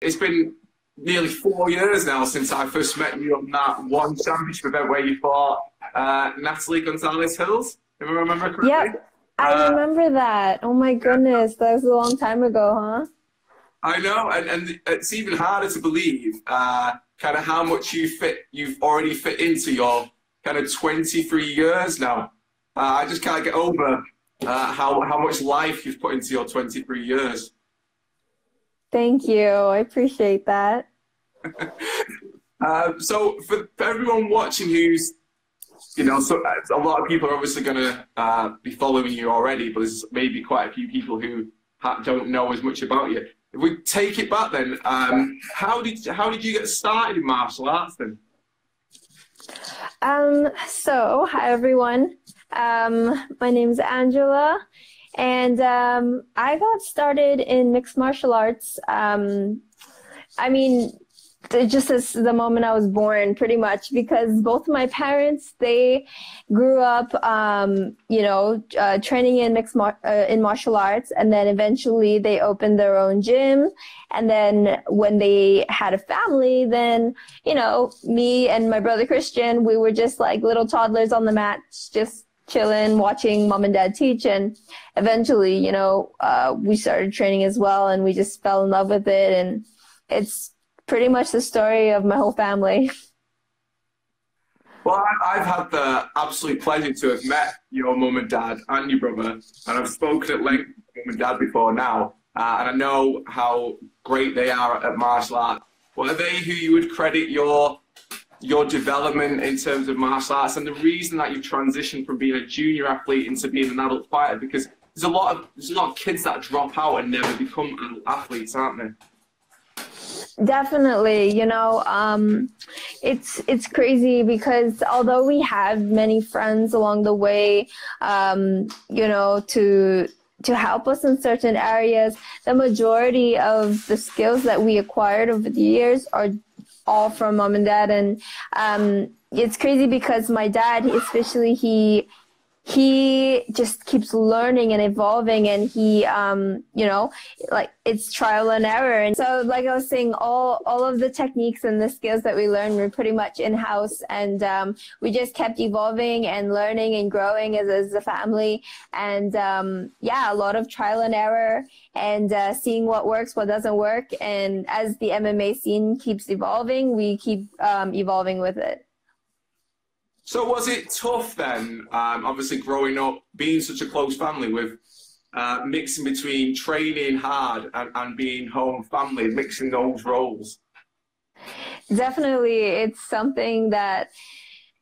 it's been nearly four years now since I first met you on that one championship event where you fought uh, Natalie Gonzalez Hills, if I remember correctly. Yep, I uh, remember that. Oh my goodness, that was a long time ago, huh? I know, and, and it's even harder to believe uh, kind of how much you fit, you've already fit into your kind of 23 years now. Uh, I just can't get over uh, how, how much life you've put into your 23 years. Thank you. I appreciate that. uh, so, for, for, everyone watching who's, you know, so a lot of people are obviously going to uh, be following you already, but there's maybe quite a few people who don't know as much about you. If we take it back, then, um, how did how did you get started in martial arts then? Um, so, hi everyone. Um, my name is Angela. And um, I got started in mixed martial arts. Um, I mean, just as the moment I was born, pretty much, because both my parents they grew up, um, you know, uh, training in mixed mar- uh, in martial arts, and then eventually they opened their own gym. And then when they had a family, then you know, me and my brother Christian, we were just like little toddlers on the mat, just chilling, watching mom and dad teach. And eventually, you know, uh, we started training as well and we just fell in love with it. And it's pretty much the story of my whole family. Well, I've had the absolute pleasure to have met your mum and dad and your brother, and I've spoken at length with mum and dad before now, uh, and I know how great they are at martial art. Well, are they who you would credit your your development in terms of martial arts and the reason that you've transitioned from being a junior athlete into being an adult fighter because there's a lot of there's a lot of kids that drop out and never become athletes, aren't there? Definitely, you know, um, it's it's crazy because although we have many friends along the way, um, you know, to to help us in certain areas, the majority of the skills that we acquired over the years are all from mom and dad. And um, it's crazy because my dad, especially, he he just keeps learning and evolving and he um you know like it's trial and error. And so like i was saying all all of the techniques and the skills that we learned were pretty much in house and um we just kept evolving and learning and growing as, as a family. And um yeah a lot of trial and error and uh, seeing what works what doesn't work. And as the mma scene keeps evolving we keep um evolving with it so was it tough then, um, obviously growing up, being such a close family with uh, mixing between training hard and, and being home family, mixing those roles? Definitely, it's something that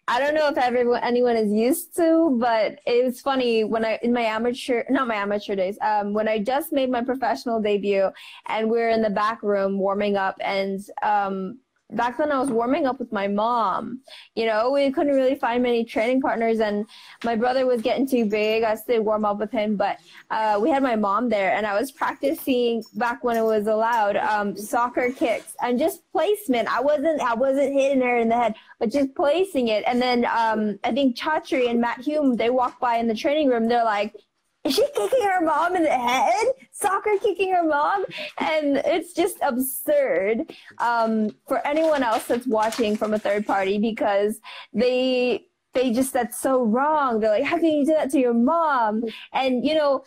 I don't know if everyone anyone is used to, but it's funny when I in my amateur not my amateur days, um, when I just made my professional debut and we are in the back room warming up and um, back then I was warming up with my mom. You know, we couldn't really find many training partners, and my brother was getting too big. I stayed warm up with him, but uh, we had my mom there, and I was practicing back when it was allowed um, soccer kicks and just placement. I wasn't I wasn't hitting her in the head, but just placing it. And then um, I think Chatri and Matt Hume they walked by in the training room. They're like, is she kicking her mom in the head? Soccer kicking her mom? And it's just absurd um, for anyone else that's watching from a third party because they they just that's so wrong. They're like, how can you do that to your mom? And you know,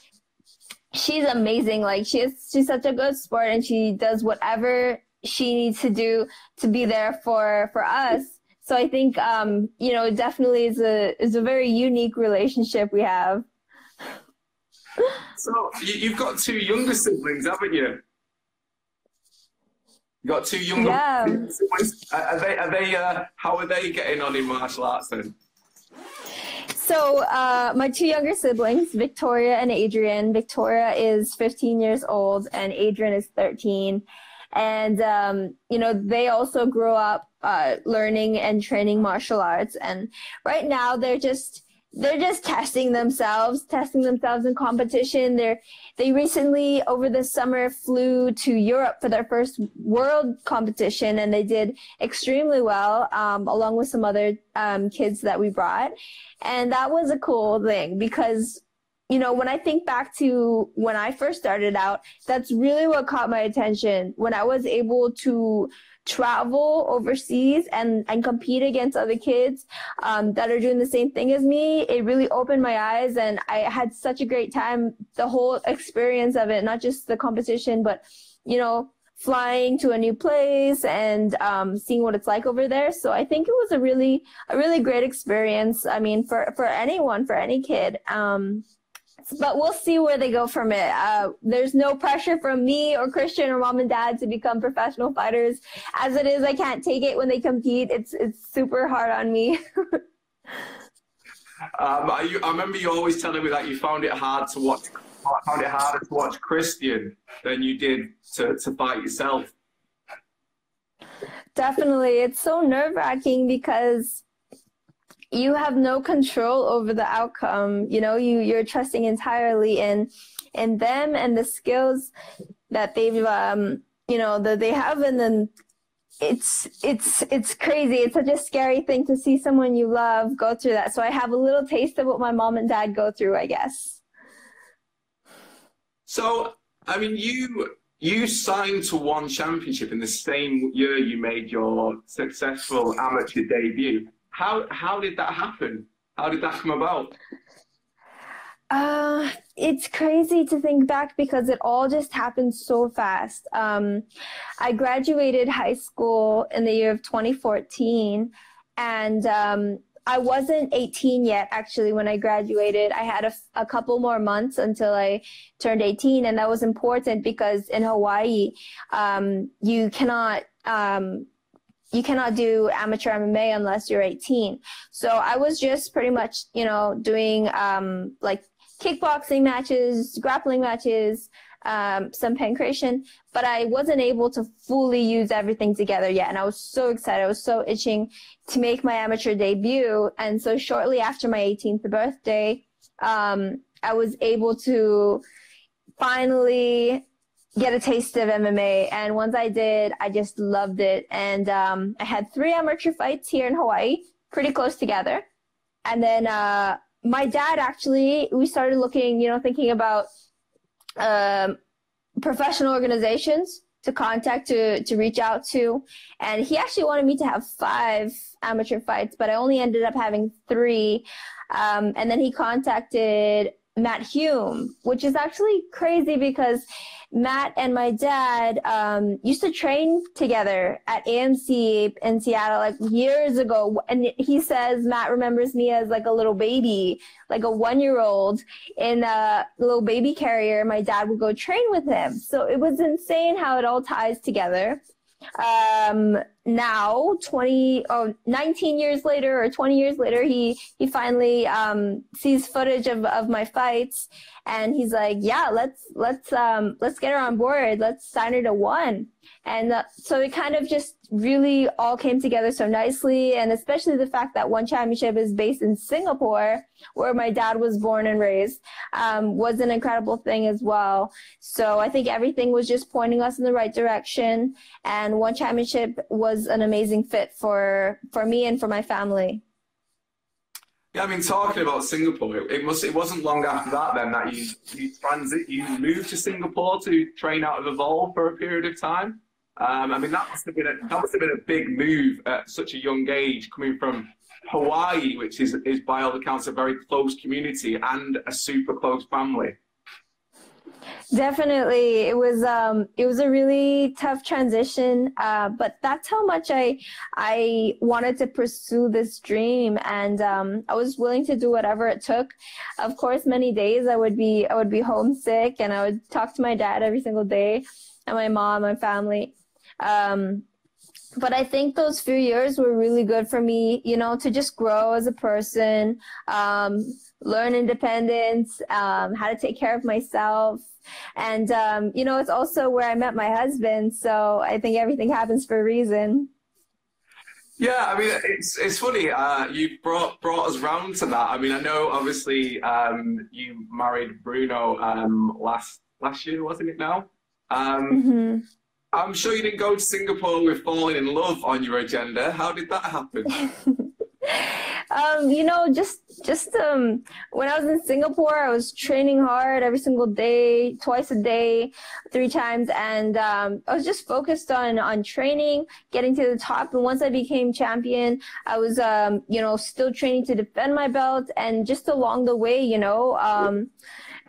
she's amazing. Like she's she's such a good sport and she does whatever she needs to do to be there for for us. So I think um, you know, it definitely is a is a very unique relationship we have. So you've got two younger siblings, haven't you? You got two younger yeah. siblings. Are they? Are they? Uh, how are they getting on in martial arts then? So uh, my two younger siblings, Victoria and Adrian. Victoria is 15 years old, and Adrian is 13. And um, you know, they also grew up uh, learning and training martial arts, and right now they're just they're just testing themselves, testing themselves in competition. They're they recently over the summer flew to Europe for their first world competition, and they did extremely well, um, along with some other um, kids that we brought, and that was a cool thing because you know, when I think back to when I first started out, that's really what caught my attention. When I was able to travel overseas and, and compete against other kids um, that are doing the same thing as me, it really opened my eyes and I had such a great time, the whole experience of it, not just the competition, but, you know, flying to a new place and um, seeing what it's like over there. So I think it was a really, a really great experience. I mean, for, for anyone, for any kid. Um, but we'll see where they go from it. Uh, there's no pressure from me or Christian or mom and dad to become professional fighters. As it is, I can't take it when they compete. It's it's super hard on me. um, I, I remember you always telling me that you found it hard to watch. Found it harder to watch Christian than you did to, to fight yourself. Definitely, it's so nerve wracking because you have no control over the outcome. You know, you you're trusting entirely in in them and the skills that they've um you know that they have and then it's it's it's crazy. It's such a scary thing to see someone you love go through that. So I have a little taste of what my mom and dad go through, I guess. So I mean you you signed to one championship in the same year you made your successful amateur debut. How how did that happen? How did that come about? Uh, it's crazy to think back because it all just happened so fast. Um, I graduated high school in the year of 2014, and um, I wasn't 18 yet actually when I graduated. I had a, a, couple more months until I turned 18, and that was important because in Hawaii, um, you cannot um, you cannot do amateur MMA unless you're 18. So I was just pretty much, you know, doing um, like kickboxing matches, grappling matches, um, some pankration, but I wasn't able to fully use everything together yet. And I was so excited. I was so itching to make my amateur debut. And so shortly after my 18th birthday, um, I was able to finally get a taste of MMA. And once I did, I just loved it. And um, I had three amateur fights here in Hawaii, pretty close together. And then uh, my dad actually, we started looking, you know, thinking about um, professional organizations to contact to to reach out to and he actually wanted me to have five amateur fights but i only ended up having three um, and then he contacted Matt Hume, which is actually crazy because Matt and my dad um, used to train together at AMC in Seattle like years ago. And he says Matt remembers me as like a little baby, like a one year old in a little baby carrier. My dad would go train with him. So it was insane how it all ties together um, now 20 oh 19 years later or 20 years later he he finally um, sees footage of, of my fights and he's like yeah let's let's um, let's get her on board let's sign her to one and uh, so it kind of just really all came together so nicely. And especially the fact that one championship is based in Singapore, where my dad was born and raised, um, was an incredible thing as well. So I think everything was just pointing us in the right direction. And one championship was an amazing fit for, for me and for my family. Yeah, I mean, talking about Singapore, it, it must it wasn't long after that then that you you transit you moved to Singapore to train out of Evolve for a period of time. Um, I mean, that must have been a, that must have been a big move at such a young age, coming from Hawaii, which is, is by all accounts a very close community and a super close family. Definitely, it was um, it was a really tough transition, uh, but that's how much I I wanted to pursue this dream, and um, I was willing to do whatever it took. Of course, many days I would be I would be homesick, and I would talk to my dad every single day, and my mom, my family, um, but I think those few years were really good for me, you know, to just grow as a person, um, learn independence, um, how to take care of myself. And, um, you know, it's also where I met my husband. So I think everything happens for a reason. Yeah, I mean, it's it's funny. Uh, you brought brought us round to that. I mean, I know obviously um, you married Bruno um, last last year, wasn't it? Now, um, mm-hmm. I'm sure you didn't go to Singapore with falling in love on your agenda. How did that happen? Um, you know, just just um, when I was in Singapore, I was training hard every single day, twice a day, three times, and um, I was just focused on on training, getting to the top. And once I became champion, I was um, you know still training to defend my belt, and just along the way, you know.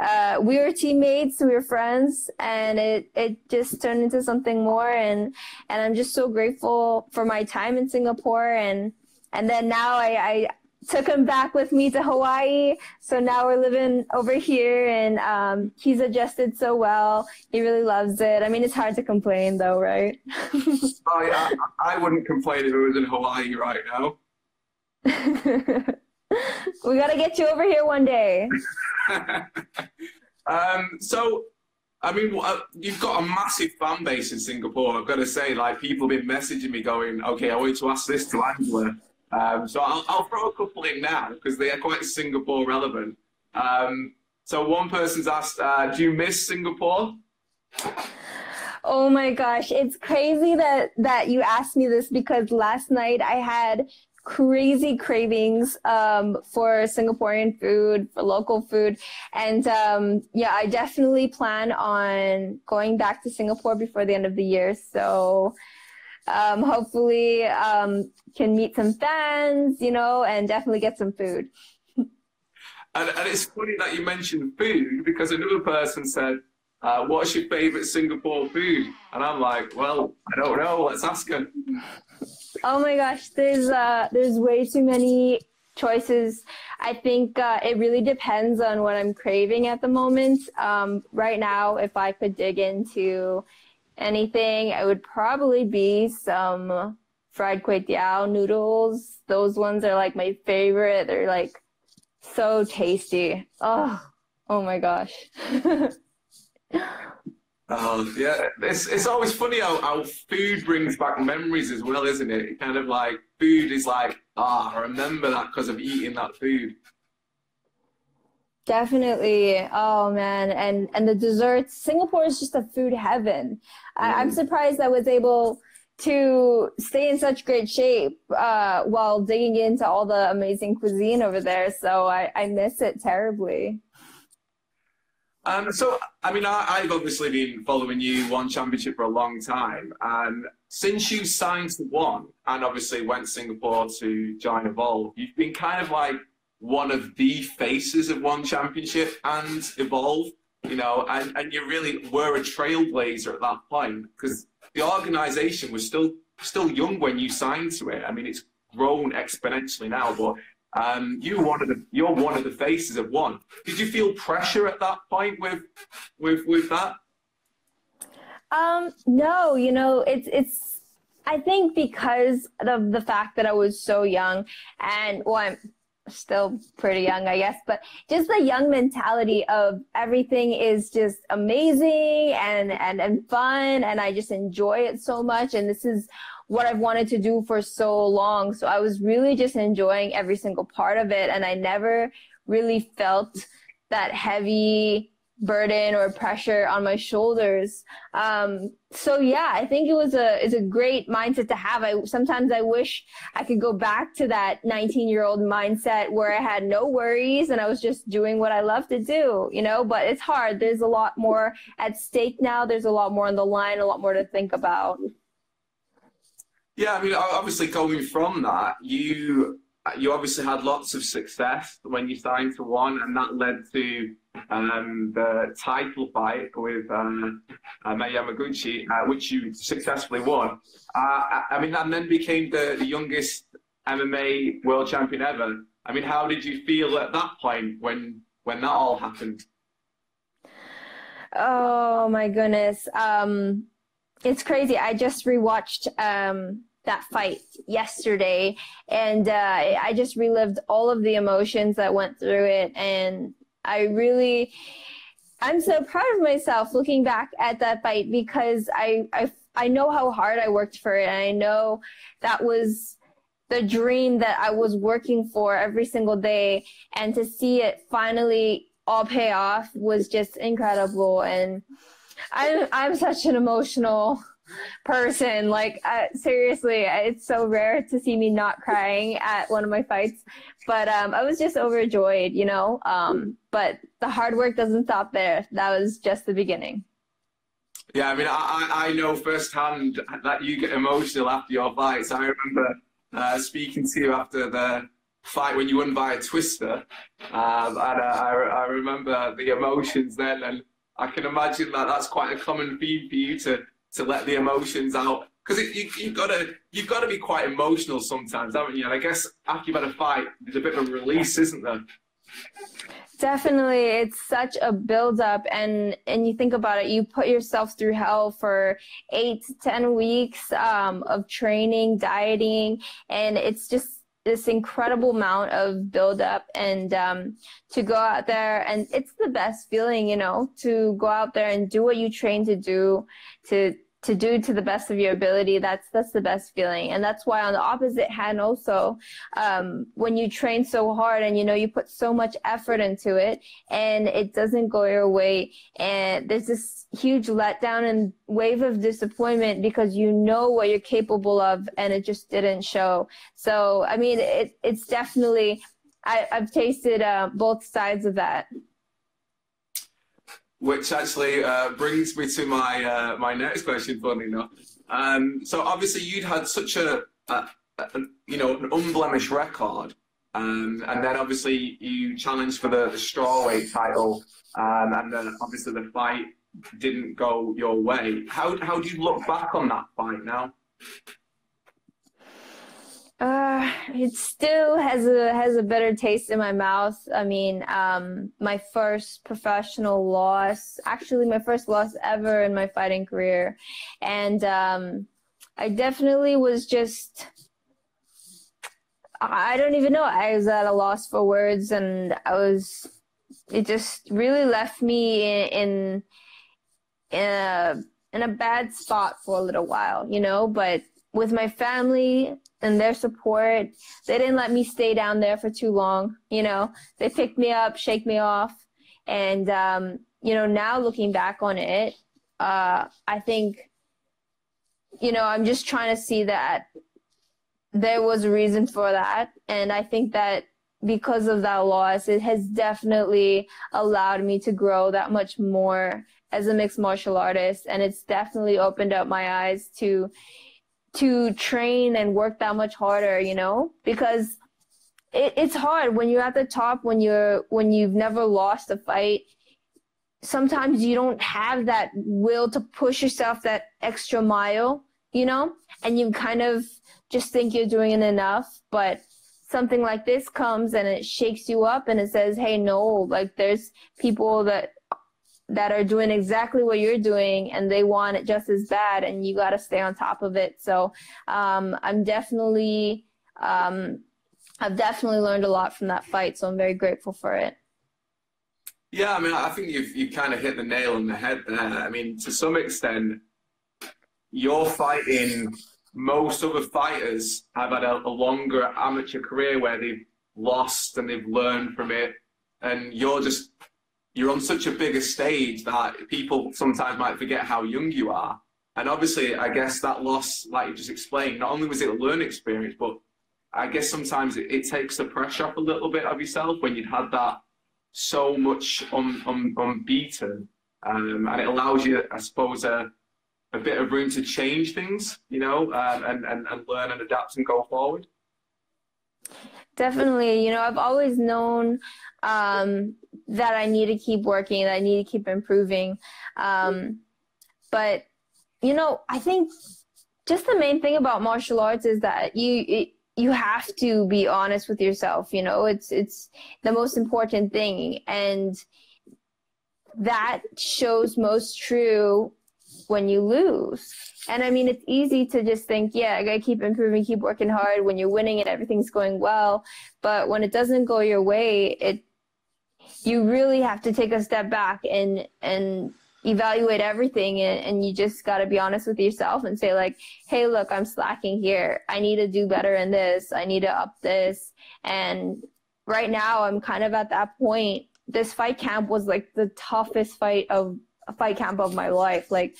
Uh, we were teammates, we were friends, and it it just turned into something more. And and I'm just so grateful for my time in Singapore, and and then now I, I took him back with me to Hawaii. So now we're living over here, and um, he's adjusted so well. He really loves it. I mean, it's hard to complain, though, right? oh yeah, I, I wouldn't complain if it was in Hawaii right now. we got to get you over here one day. um, so, I mean, you've got a massive fan base in Singapore. I've got to say, like, people have been messaging me going, okay, I want you to ask this to Angela. Um, so I'll, I'll, throw a couple in now because they are quite Singapore relevant. Um, so one person's asked, uh, do you miss Singapore? Oh my gosh, it's crazy that that you asked me this because last night I had crazy cravings um, for Singaporean food, for local food. And um, yeah, I definitely plan on going back to Singapore before the end of the year. So um, hopefully um, can meet some fans, you know, and definitely get some food. And, and it's funny that you mentioned food because another person said, uh, what's your favorite Singapore food? And I'm like, well, I don't know. Let's ask her. Oh my gosh, there's uh, there's way too many choices. I think uh, it really depends on what I'm craving at the moment. Um, right now, if I could dig into anything, it would probably be some fried kway teow noodles. Those ones are like my favorite. They're like so tasty. Oh, oh my gosh. Oh yeah, it's it's always funny how, how food brings back memories as well, isn't it? it kind of like food is like ah, I remember that because of eating that food. Definitely. Oh man, and and the desserts. Singapore is just a food heaven. Mm. I, am surprised I was able to stay in such great shape uh, while digging into all the amazing cuisine over there. So I, I miss it terribly. Um, so, I mean, I, have obviously been following you one championship for a long time, and since you signed to one, and obviously went to Singapore to join Evolve, you've been kind of like one of the faces of one championship and Evolve, you know, and, and you really were a trailblazer at that point because the organisation was still still young when you signed to it. I mean, it's grown exponentially now, but um, you one of the you're one of the faces of one. Did you feel pressure at that point with with with that? Um, no, you know, it's it's I think because of the fact that I was so young and well I'm still pretty young, I guess, but just the young mentality of everything is just amazing and, and, and fun. And I just enjoy it so much. And this is what I've wanted to do for so long. So I was really just enjoying every single part of it. And I never really felt that heavy burden or pressure on my shoulders. Um, so yeah, I think it was a, it's a great mindset to have. I, sometimes I wish I could go back to that 19 year old mindset where I had no worries and I was just doing what I love to do, you know, but it's hard. There's a lot more at stake now. There's a lot more on the line, a lot more to think about. Yeah, I mean, obviously, going from that, you you obviously had lots of success when you signed to one, and that led to um, the title fight with uh, uh, Yamaguchi, uh, which you successfully won. Uh, I mean, and then became the, the youngest MMA world champion ever. I mean, how did you feel at that point when when that all happened? Oh my goodness. Um, it's crazy. I just rewatched um, that fight yesterday. And uh, i just relived all of the emotions that went through it. And i really i'm so proud of myself looking back at that fight because i i, I know how hard i worked for it. And i know that was the dream that i was working for every single day. And to see it finally all pay off was just incredible. And i'm i'm such an emotional person. Like uh, seriously, it's so rare to see me not crying at one of my fights. But um, I was just overjoyed, you know. Um, but the hard work doesn't stop there. That was just the beginning. Yeah, I mean, I, I know firsthand that you get emotional after your fights. I remember uh, speaking to you after the fight when you won by a twister, um, and uh, I, I remember the emotions then, and I can imagine that that's quite a common theme for you to to let the emotions out because you, you've got to you've got to be quite emotional sometimes, haven't you? And I guess after you've had a fight, there's a bit of a release, isn't there? Definitely, it's such a build-up, and and you think about it, you put yourself through hell for eight to ten weeks um, of training, dieting, and it's just this incredible amount of build-up, and um, to go out there, and it's the best feeling, you know, to go out there and do what you train to do, to to do to the best of your ability that's that's the best feeling. And that's why on the opposite hand also um, when you train so hard and you know you put so much effort into it and it doesn't go your way and there's this huge letdown and wave of disappointment because you know what you're capable of and it just didn't show. So i mean it, it's definitely I, have tasted uh, both sides of that which actually uh, brings me to my uh, my next question. Funny enough, um, so obviously you'd had such a, a, a you know an unblemished record, um, and then obviously you challenged for the, the strawweight title, um, and then obviously the fight didn't go your way. How how do you look back on that fight now? Uh, it still has a has a better taste in my mouth. I mean, um, my first professional loss, actually my first loss ever in my fighting career, and um, I definitely was just. I don't even know. I was at a loss for words, and I was. It just really left me in in, in a in a bad spot for a little while, you know. But with my family and their support. They didn't let me stay down there for too long. You know, they picked me up, shake me off. And, um, you know, now looking back on it, uh, I think, you know, I'm just trying to see that there was a reason for that. And I think that because of that loss, it has definitely allowed me to grow that much more as a mixed martial artist. And it's definitely opened up my eyes to, to train and work that much harder, you know, because it, it's hard when you're at the top, when you're, when you've never lost a fight. Sometimes you don't have that will to push yourself that extra mile, you know, and you kind of just think you're doing it enough, but something like this comes and it shakes you up and it says, Hey, no, like there's people that that are doing exactly what you're doing and they want it just as bad and you got to stay on top of it. So um, i'm definitely um, i've definitely learned a lot from that fight so i'm very grateful for it. Yeah i mean i think you've you kind of hit the nail on the head there. I mean to some extent you're fighting most other fighters have had a, a longer amateur career where they've lost and they've learned from it and you're just you're on such a bigger stage that people sometimes might forget how young you are. And obviously, I guess that loss, like you just explained, not only was it a learning experience, but I guess sometimes it, it takes the pressure off a little bit of yourself when you'd had that so much un, un, unbeaten. Um, and it allows you, I suppose, a, a bit of room to change things, you know, um, and, and, and learn and adapt and go forward. Definitely. You know, I've always known um, that I need to keep working, that I need to keep improving. Um, but, you know, I think just the main thing about martial arts is that you, it, you have to be honest with yourself. You know, it's, it's the most important thing. And that shows most true when you lose. And I mean, it's easy to just think, yeah, I gotta keep improving, keep working hard when you're winning and everything's going well. But when it doesn't go your way, it, you really have to take a step back and, and evaluate everything. And, and you just gotta be honest with yourself and say like, Hey, look, I'm slacking here. I need to do better in this. I need to up this. And right now I'm kind of at that point. This fight camp was like the toughest fight of fight camp of my life. Like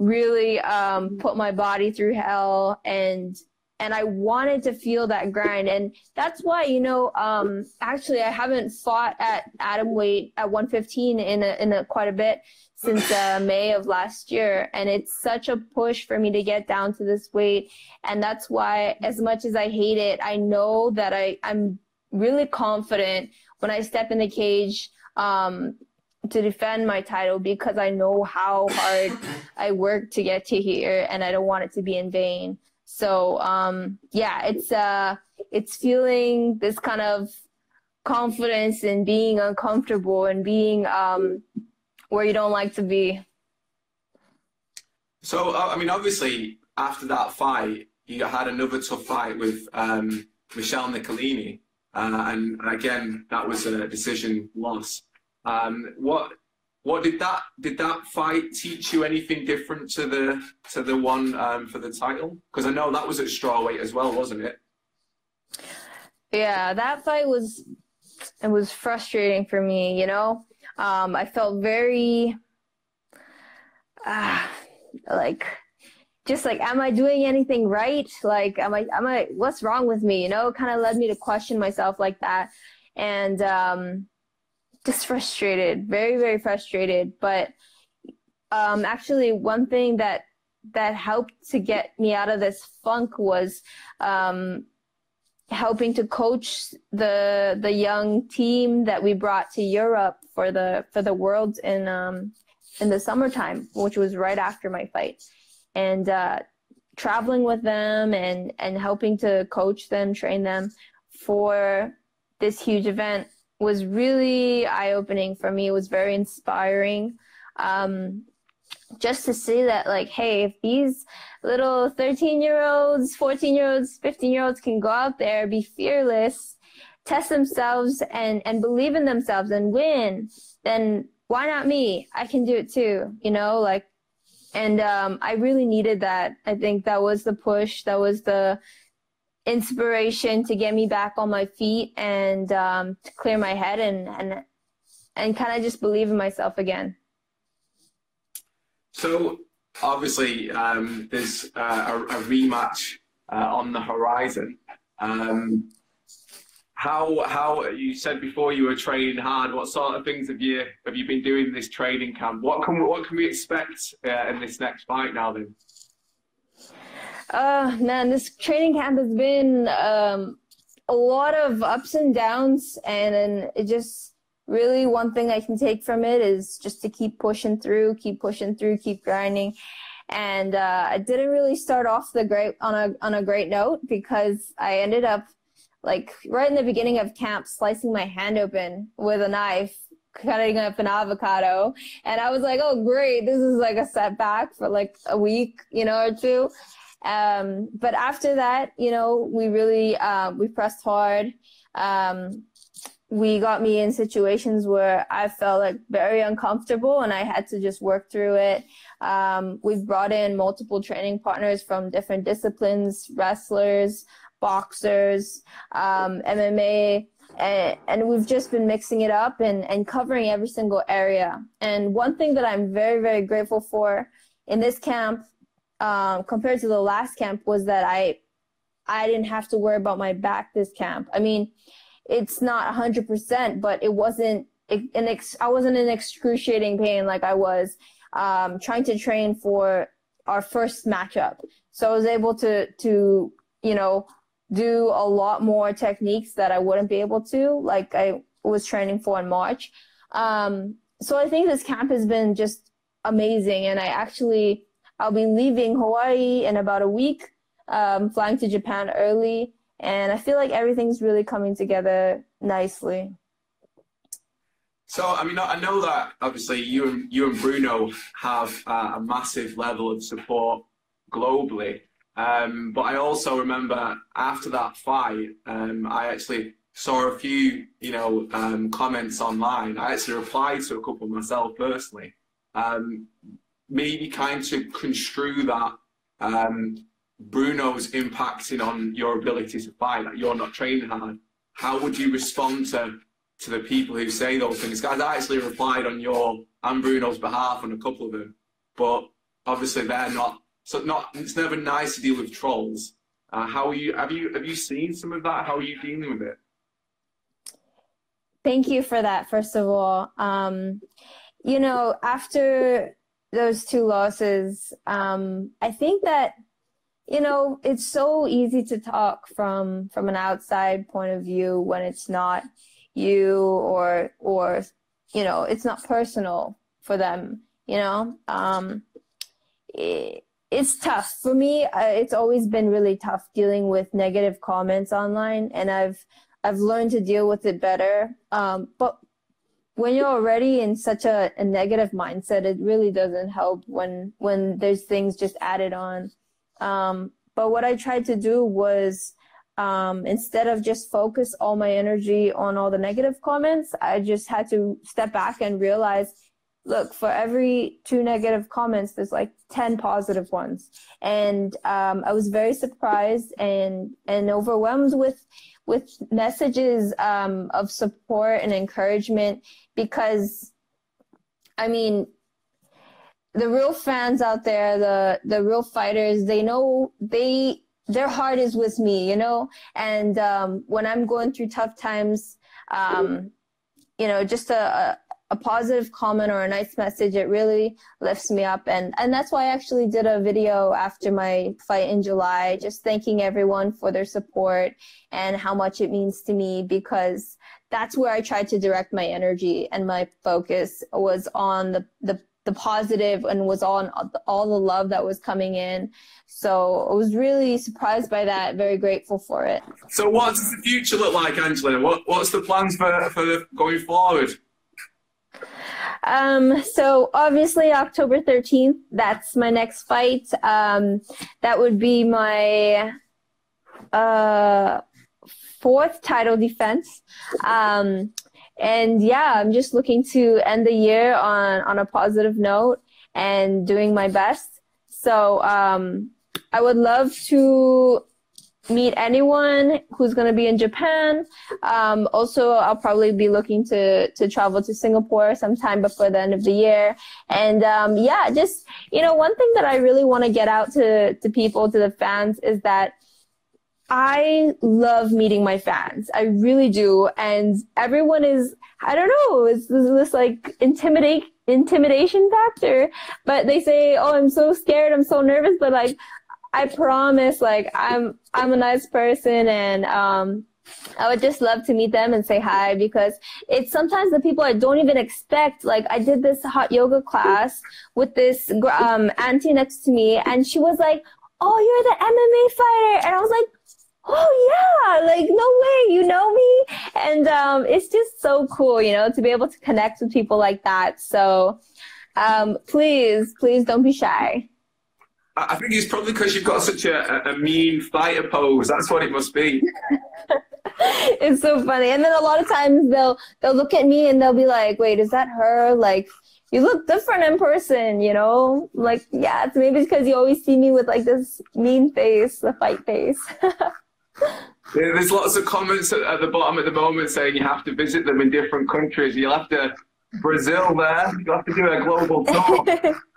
really um, put my body through hell and and I wanted to feel that grind. And that's why, you know, um, actually, I haven't fought at atom weight at 115 in a, in a, quite a bit since uh, May of last year. And it's such a push for me to get down to this weight. And that's why, as much as I hate it, I know that I, I'm really confident when I step in the cage. Um, to defend my title because I know how hard I worked to get to here and I don't want it to be in vain. So um, yeah, it's uh, it's feeling this kind of confidence in being uncomfortable and being um, where you don't like to be. So uh, I mean, obviously, after that fight, you had another tough fight with um, Michelle Nicolini, uh, and again, that was a decision loss. Um, what what did that did that fight teach you anything different to the to the one um, for the title? Because I know that was at strawweight as well, wasn't it? Yeah, that fight was it was frustrating for me. You know, um, I felt very uh, like just like am i doing anything right like am i am i what's wrong with me you know kind of led me to question myself like that and um just frustrated, very, very frustrated. But um, actually, one thing that that helped to get me out of this funk was um, helping to coach the the young team that we brought to Europe for the for the Worlds in um, in the summertime, which was right after my fight, and uh, traveling with them and and helping to coach them, train them for this huge event was really eye opening for me. It was very inspiring. Um, just to see that, like, hey, if these little 13 year olds, 14 year olds, 15 year olds can go out there, be fearless, test themselves and, and believe in themselves and win, then why not me? I can do it too, you know, like, and, um, I really needed that. I think that was the push. That was the, inspiration to get me back on my feet and um, to clear my head and and and kind of just believe in myself again. So obviously, um, there's uh, a, a, rematch uh, on the horizon. Um, how how you said before you were training hard? What sort of things have you have you been doing in this training camp? What can what can we expect uh, in this next fight now? Then. Uh, man, this training camp has been um, a lot of ups and downs, and, and it just really one thing I can take from it is just to keep pushing through, keep pushing through, keep grinding. And uh, I didn't really start off the great on a on a great note because I ended up like right in the beginning of camp slicing my hand open with a knife cutting up an avocado and i was like oh great this is like a setback for like a week you know or two um, but after that, you know, we really uh, we pressed hard. Um, we got me in situations where I felt like very uncomfortable and I had to just work through it. Um, we've brought in multiple training partners from different disciplines, wrestlers, boxers, um, MMA, and, and, we've just been mixing it up and, and covering every single area. And one thing that I'm very, very grateful for in this camp um, compared to the last camp was that I I didn't have to worry about my back this camp. I mean, it's not 100%, but it wasn't an ex- I wasn't in excruciating pain like I was um, trying to train for our first matchup. So I was able to to you know do a lot more techniques that I wouldn't be able to like I was training for in March. Um, so I think this camp has been just amazing, and I actually I'll be leaving Hawaii in about a week, um, flying to Japan early, and I feel like everything's really coming together nicely. So, I mean, I know that obviously you and you and Bruno have uh, a massive level of support globally, um, but I also remember after that fight, um, I actually saw a few, you know, um, comments online. I actually replied to a couple myself personally, um, maybe kind of construe that um, Bruno's impacting on your ability to fight, that you're not training hard, how would you respond to, to the people who say those things? Guys, I actually replied on your and Bruno's behalf on a couple of them, but obviously they're not so not it's never nice to deal with trolls. Uh, how are you? Have you have you seen some of that? How are you dealing with it? Thank you for that. First of all, um, you know, after those two losses, um, I think that you know it's so easy to talk from from an outside point of view when it's not you or or you know it's not personal for them. You know, um, it, it's tough for me. It's always been really tough dealing with negative comments online, and I've I've learned to deal with it better. Um, but when you're already in such a, a, negative mindset, it really doesn't help when when there's things just added on. Um, but what I tried to do was um, instead of just focus all my energy on all the negative comments, I just had to step back and realize look for every two negative comments there's like 10 positive ones. And um, i was very surprised and and overwhelmed with with messages um, of support and encouragement because i mean the real fans out there the the real fighters they know they their heart is with me you know? And um, when i'm going through tough times um, you know just a, a a positive comment or a nice message, it really lifts me up. And, and that's why I actually did a video after my fight in July, just thanking everyone for their support and how much it means to me because that's where I tried to direct my energy and my focus was on the, the, the positive and was on all the love that was coming in. So I was really surprised by that, very grateful for it. So what does the future look like, Angela? What, what's the plans for, for going forward? Um, so obviously October 13th, that's my next fight. Um, that would be my uh, fourth title defense. Um, and yeah, I'm just looking to end the year on, on a positive note and doing my best. So um, I would love to meet anyone who's going to be in Japan. Um, also, I'll probably be looking to to travel to Singapore sometime before the end of the year. And um, yeah, just you know, one thing that I really want to get out to to people, to the fans, is that I love meeting my fans. I really do, and everyone is. I don't know. It's this like intimidate intimidation factor, but they say, "Oh, I'm so scared. I'm so nervous." But like, I promise, like I'm I'm a nice person, and um, I would just love to meet them and say hi because it's sometimes the people I don't even expect. Like I did this hot yoga class with this um, auntie next to me, and she was like, "Oh, you're the MMA fighter," and I was like. Oh yeah, like no way, you know me, and um, it's just so cool, you know, to be able to connect with people like that. So, um, please, please don't be shy. I think it's probably because you've got such a, a mean fighter pose. That's what it must be. it's so funny. And then a lot of times they'll they'll look at me and they'll be like, "Wait, is that her?" Like, you look different in person, you know? Like, yeah, it's maybe because you always see me with like this mean face, the fight face. yeah, There's lots of comments at the bottom at the moment saying you have to visit them in different countries. You'll have to Brazil there. You'll have to do a global tour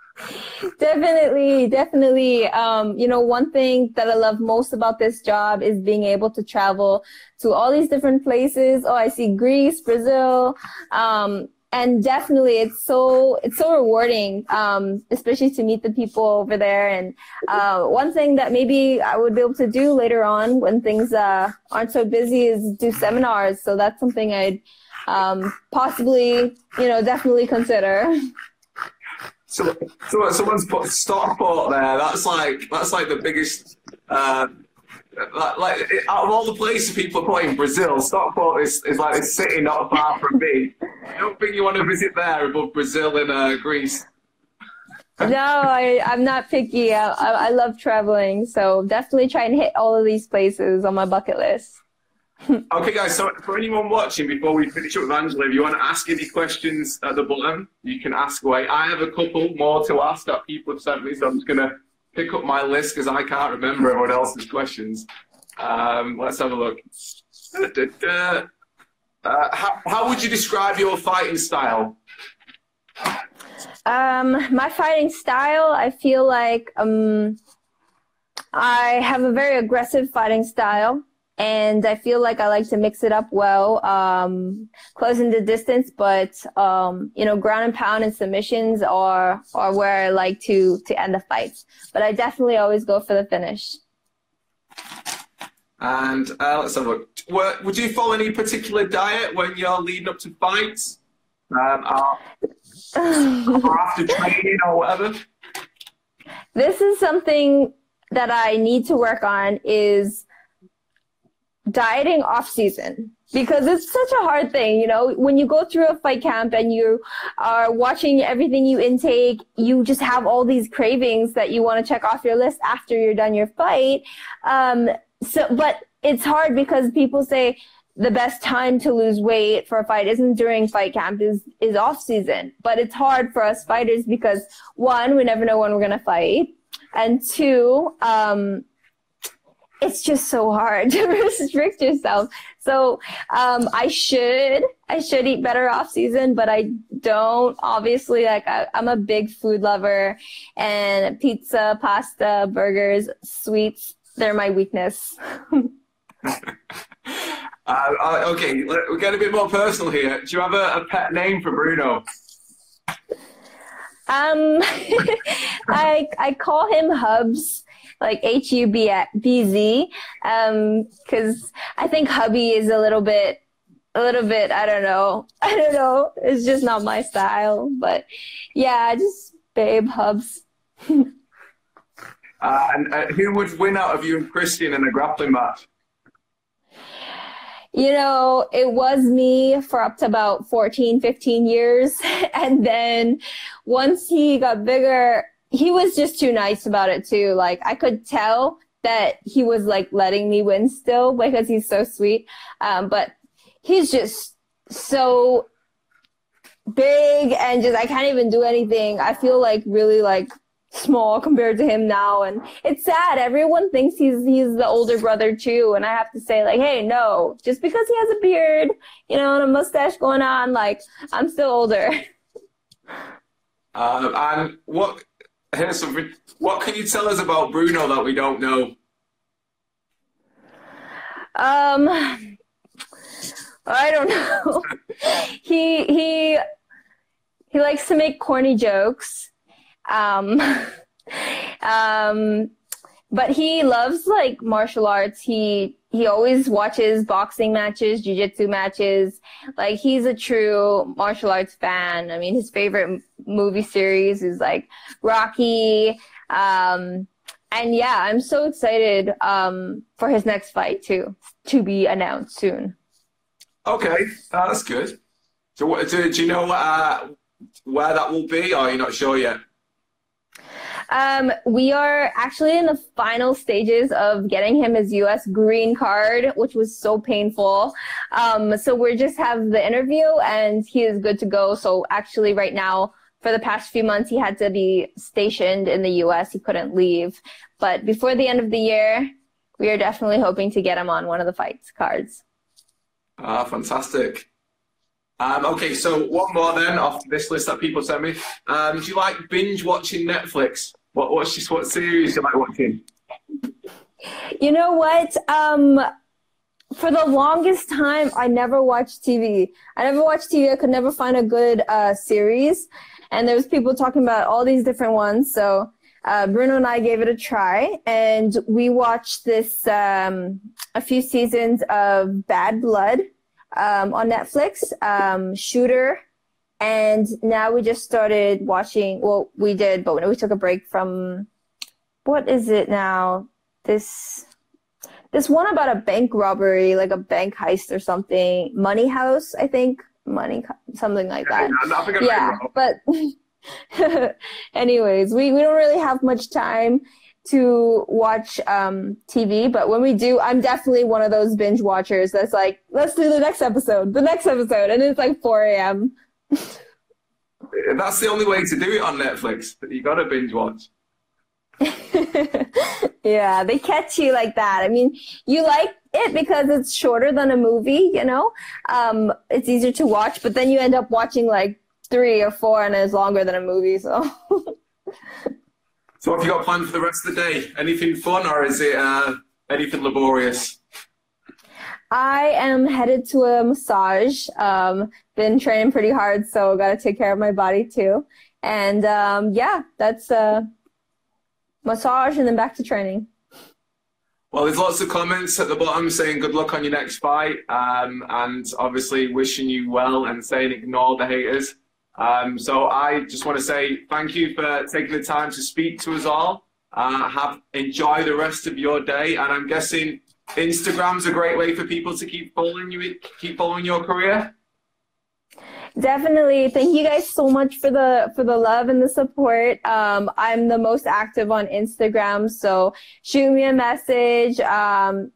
definitely definitely. Um, you know one thing that i love most about this job is being able to travel to all these different places. Oh i see greece brazil. Um, and definitely it's so it's so rewarding um, especially to meet the people over there. And uh, one thing that maybe i would be able to do later on when things uh, aren't so busy is do seminars. So that's something i'd um, possibly you know definitely consider So, so someone's put Stockport there. That's like that's like the biggest. Uh, like, out of all the places people are putting Brazil, Stockport is, is like a city not far from me. I don't think you want to visit there above Brazil and uh, Greece. no, I, I'm not picky. I, I, I love traveling, so definitely try and hit all of these places on my bucket list. Okay, guys. So for anyone watching, before we finish up with Angela, if you want to ask any questions at the bottom, you can ask away. I have a couple more to ask that people have sent me, so I'm just gonna pick up my list because I can't remember everyone else's questions. Um, let's have a look. Uh, how, how would you describe your fighting style? Um, my fighting style, I feel like um, I have a very aggressive fighting style, and I feel like I like to mix it up well, um, closing the distance. But um, you know, ground and pound and submissions are are where I like to to end the fights. But I definitely always go for the finish. And uh, let's have a look. Would you follow any particular diet when you're leading up to fights? Um, or, or after training or whatever? This is something that I need to work on is dieting off season because it's such a hard thing you know? When you go through a fight camp and you are watching everything you intake you just have all these cravings that you want to check off your list after you're done your fight. Um, so but it's hard because people say the best time to lose weight for a fight isn't during fight camp is is off season. But it's hard for us fighters because one we never know when we're going to fight and two um, it's just so hard to restrict yourself so um, i should i should eat better off season but i don't obviously like I, i'm a big food lover and pizza pasta burgers sweets they're my weakness Uh, okay, we're getting a bit more personal here. Do you have a, a pet name for Bruno? Um, I I call him Hubs, like H U B B Z, um, because I think hubby is a little bit, a little bit. I don't know. I don't know. It's just not my style. But yeah, just babe Hubs. uh, and uh, who would win out of you and Christian in a grappling match? you know, it was me for up to about 14, 15 years. And then once he got bigger, he was just too nice about it too. Like I could tell that he was like letting me win still because he's so sweet. Um, but he's just so big and just, I can't even do anything. I feel like really like small compared to him now and it's sad everyone thinks he's he's the older brother too and i have to say like hey no just because he has a beard you know and a mustache going on like i'm still older um, and what something what can you tell us about bruno that we don't know um i don't know he he he likes to make corny jokes um, um, but he loves like martial arts. He he always watches boxing matches, jiu-jitsu matches. Like he's a true martial arts fan. I mean, his favorite movie series is like Rocky. Um, and yeah, I'm so excited um, for his next fight too, to be announced soon. Okay, uh, that's good. So, what, do, do you know uh, where that will be, or are you not sure yet? Um, we are actually in the final stages of getting him his U.S. green card, which was so painful. Um, so we just have the interview and he is good to go. So actually right now, for the past few months, he had to be stationed in the U.S. He couldn't leave. But before the end of the year, we are definitely hoping to get him on one of the fights cards. Ah, fantastic. Um, okay, so one more then off this list that people sent me. Um, do you like binge watching Netflix? What what's just what series do you like watching? You know what? Um, for the longest time, I never watched TV. I never watched TV. I could never find a good uh, series, and there was people talking about all these different ones. So uh, Bruno and I gave it a try, and we watched this um, a few seasons of Bad Blood um, on Netflix, um, Shooter, and now we just started watching. Well, we did, but we took a break from. What is it now? This this one about a bank robbery, like a bank heist or something. Money House, I think. Money, something like that. Yeah, but anyways, we, we don't really have much time to watch um, TV, but when we do, I'm definitely one of those binge watchers that's like, let's do the next episode, the next episode, and it's like 4 a.m. that's the only way to do it on Netflix. You got to binge watch. yeah, they catch you like that. I mean, you like it because it's shorter than a movie, you know? Um, it's easier to watch, but then you end up watching like three or four, and it's longer than a movie. So. so, what have you got planned for the rest of the day? Anything fun, or is it uh, anything laborious? I am headed to a massage. Um, been training pretty hard, so got to take care of my body too. And um, yeah, that's uh, massage and then back to training. Well, there's lots of comments at the bottom saying good luck on your next fight, um, and obviously wishing you well and saying ignore the haters. Um, so I just want to say thank you for taking the time to speak to us all. Uh, have enjoy the rest of your day, and I'm guessing Instagram's a great way for people to keep following you, keep following your career. Definitely. Thank you guys so much for the for the love and the support. Um, I'm the most active on Instagram, so shoot me a message, um,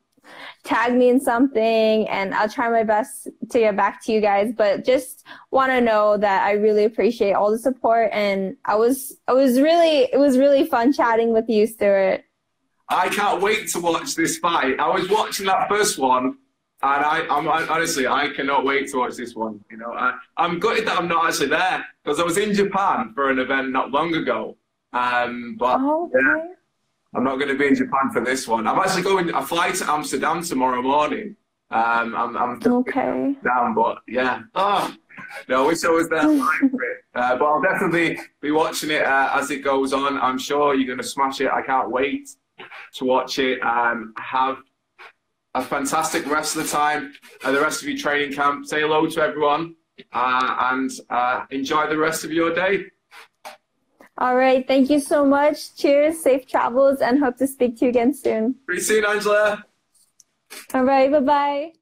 tag me in something, and I'll try my best to get back to you guys. But just want to know that I really appreciate all the support, and I was I was really it was really fun chatting with you, Stuart. I can't wait to watch this fight. I was watching that first one and I, I'm honestly, I cannot wait to watch this one. You know, I, am gutted that I'm not actually there because I was in Japan for an event not long ago. Um, but oh, okay. yeah, I'm not going to be in Japan for this one. I'm actually going. I fly to Amsterdam tomorrow morning. Um, I'm, I'm okay. Down, but yeah. Oh, no, I wish I was there live for it. Uh, but I'll definitely be watching it uh, as it goes on. I'm sure you're going to smash it. I can't wait to watch it. Um, have a fantastic rest of the time, and the rest of your training camp. Say hello to everyone uh, and uh, enjoy the rest of your day. All right. Thank you so much. Cheers, safe travels, and hope to speak to you again soon. Pretty soon, Angela. All right. Bye bye.